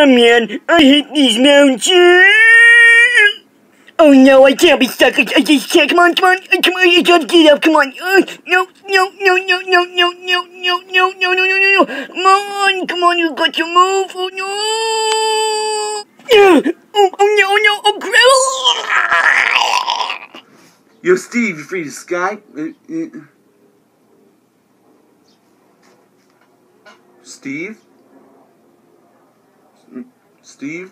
Oh man, I hate these mountains. Oh no, I can't be stuck. I, I just can't. Come on, come on, come on. You gotta get up. Come on. Uh, no, no, no, no, no, no, no, no, no, no, no, no, no. Come on, come on. You got to move. Oh no. Uh, oh, oh no, oh no. Oh crap. Yo, Steve, you free to? Uh, uh. Steve? Steve?